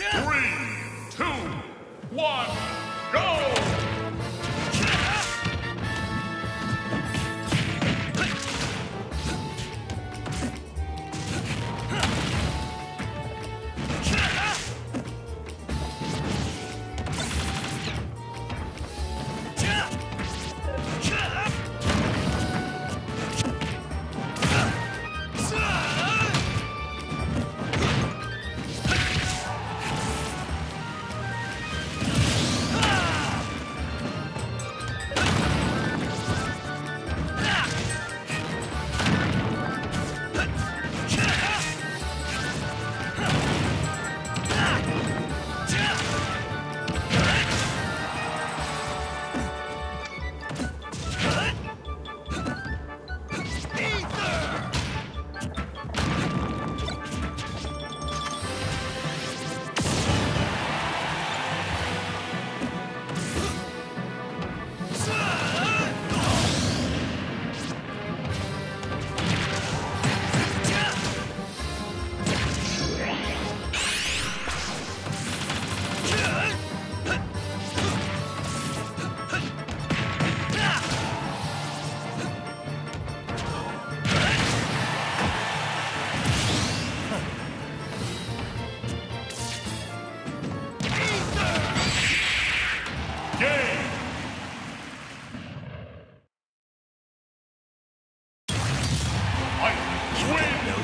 Three, two, one,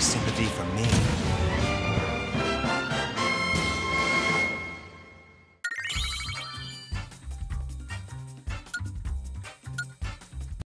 sympathy for me.